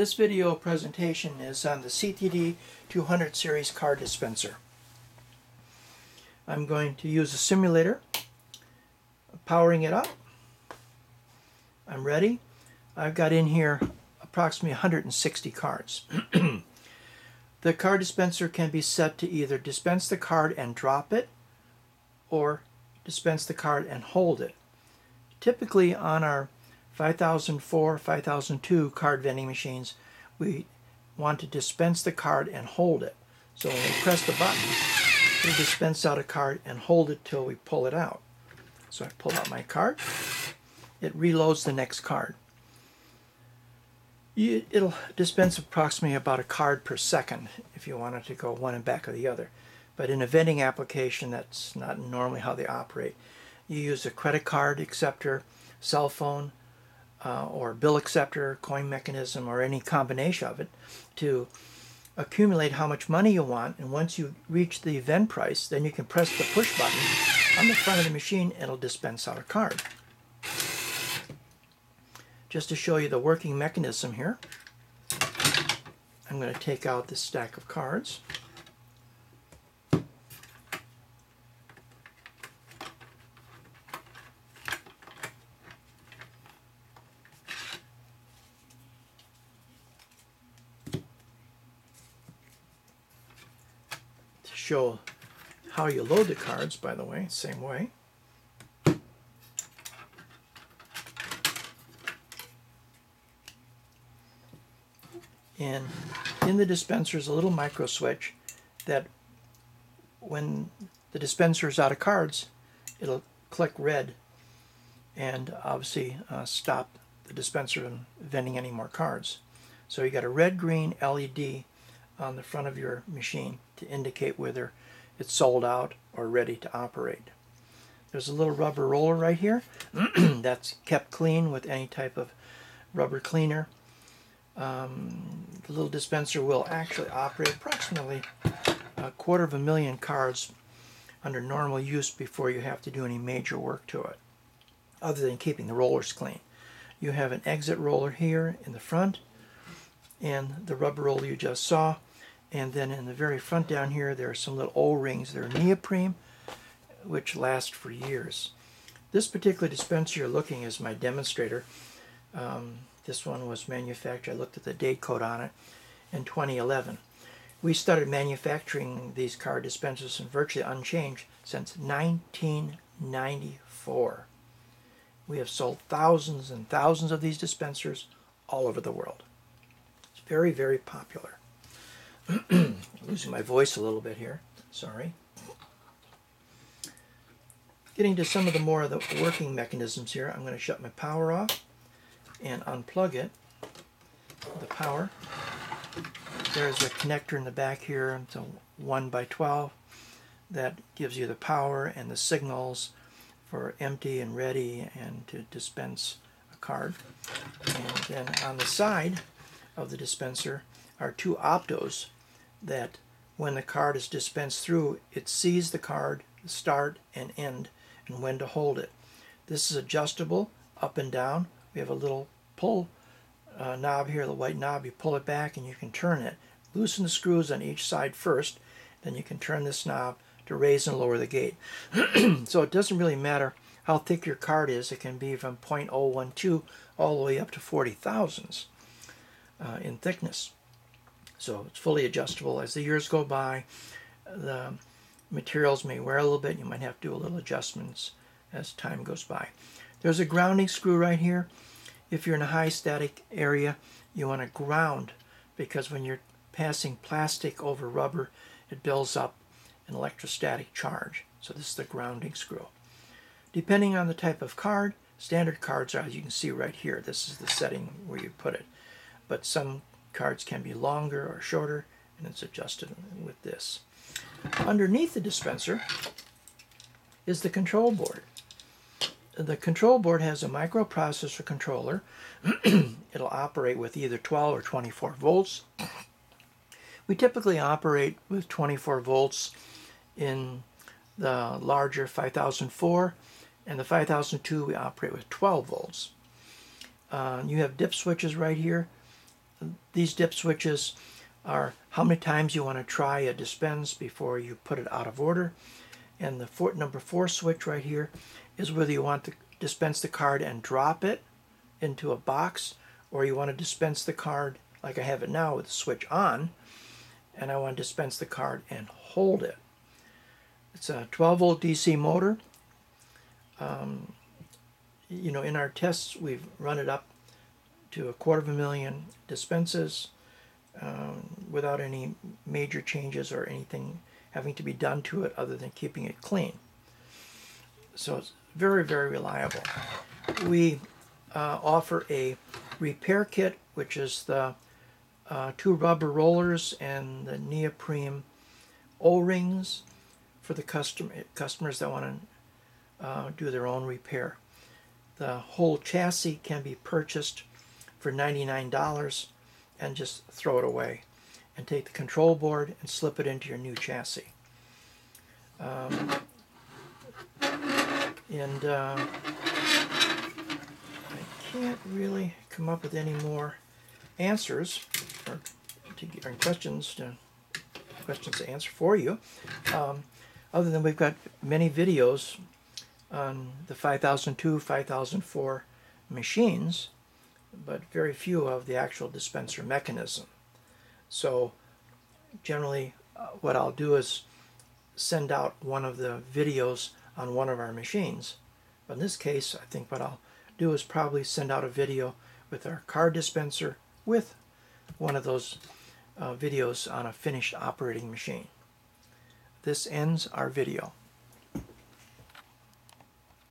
This video presentation is on the CTD 200 series card dispenser. I'm going to use a simulator, powering it up. I'm ready. I've got in here approximately 160 cards. the card dispenser can be set to either dispense the card and drop it or dispense the card and hold it. Typically on our 5004, 5002 card vending machines, we want to dispense the card and hold it. So when we press the button, it'll dispense out a card and hold it till we pull it out. So I pull out my card, it reloads the next card. It'll dispense approximately about a card per second if you want it to go one and back of the other. But in a vending application, that's not normally how they operate. You use a credit card acceptor, cell phone, uh, or bill acceptor, coin mechanism, or any combination of it to accumulate how much money you want. And once you reach the event price, then you can press the push button on the front of the machine and it'll dispense out a card. Just to show you the working mechanism here, I'm going to take out this stack of cards. Show how you load the cards, by the way, same way. And in the dispenser is a little micro switch that when the dispenser is out of cards, it'll click red and obviously uh, stop the dispenser from vending any more cards. So you got a red-green LED on the front of your machine to indicate whether it's sold out or ready to operate. There's a little rubber roller right here that's kept clean with any type of rubber cleaner. Um, the little dispenser will actually operate approximately a quarter of a million cards under normal use before you have to do any major work to it, other than keeping the rollers clean. You have an exit roller here in the front, and the rubber roller you just saw and then in the very front down here, there are some little O-rings. They're neoprene, which last for years. This particular dispenser you're looking is my demonstrator. Um, this one was manufactured, I looked at the date code on it, in 2011. We started manufacturing these car dispensers and virtually unchanged since 1994. We have sold thousands and thousands of these dispensers all over the world. It's very, very popular. losing my voice a little bit here. Sorry. Getting to some of the more of the working mechanisms here, I'm going to shut my power off and unplug it. The power. There's a connector in the back here. It's a 1 by 12 that gives you the power and the signals for empty and ready and to dispense a card. And then on the side of the dispenser are two optos that when the card is dispensed through, it sees the card, start and end, and when to hold it. This is adjustable up and down. We have a little pull uh, knob here, the white knob. You pull it back and you can turn it. Loosen the screws on each side first, then you can turn this knob to raise and lower the gate. so it doesn't really matter how thick your card is. It can be from 0.012 all the way up to 40 thousandths uh, in thickness. So it's fully adjustable. As the years go by, the materials may wear a little bit. You might have to do a little adjustments as time goes by. There's a grounding screw right here. If you're in a high static area, you want to ground because when you're passing plastic over rubber, it builds up an electrostatic charge. So this is the grounding screw. Depending on the type of card, standard cards are, as you can see right here, this is the setting where you put it. But some Cards can be longer or shorter, and it's adjusted with this. Underneath the dispenser is the control board. The control board has a microprocessor controller. It'll operate with either 12 or 24 volts. We typically operate with 24 volts in the larger 5004 and the 5002 we operate with 12 volts. Uh, you have dip switches right here these dip switches are how many times you want to try a dispense before you put it out of order. And the four, number four switch right here is whether you want to dispense the card and drop it into a box or you want to dispense the card like I have it now with the switch on and I want to dispense the card and hold it. It's a 12 volt DC motor. Um, you know, in our tests, we've run it up to a quarter of a million dispenses um, without any major changes or anything having to be done to it other than keeping it clean. So it's very, very reliable. We uh, offer a repair kit, which is the uh, two rubber rollers and the neoprene O-rings for the custom customers that want to uh, do their own repair. The whole chassis can be purchased for $99 and just throw it away and take the control board and slip it into your new chassis. Um, and uh, I can't really come up with any more answers or, to, or questions to questions to answer for you. Um, other than we've got many videos on the 5002, 5004 machines, but very few of the actual dispenser mechanism. So generally uh, what I'll do is send out one of the videos on one of our machines. But in this case, I think what I'll do is probably send out a video with our card dispenser with one of those uh, videos on a finished operating machine. This ends our video.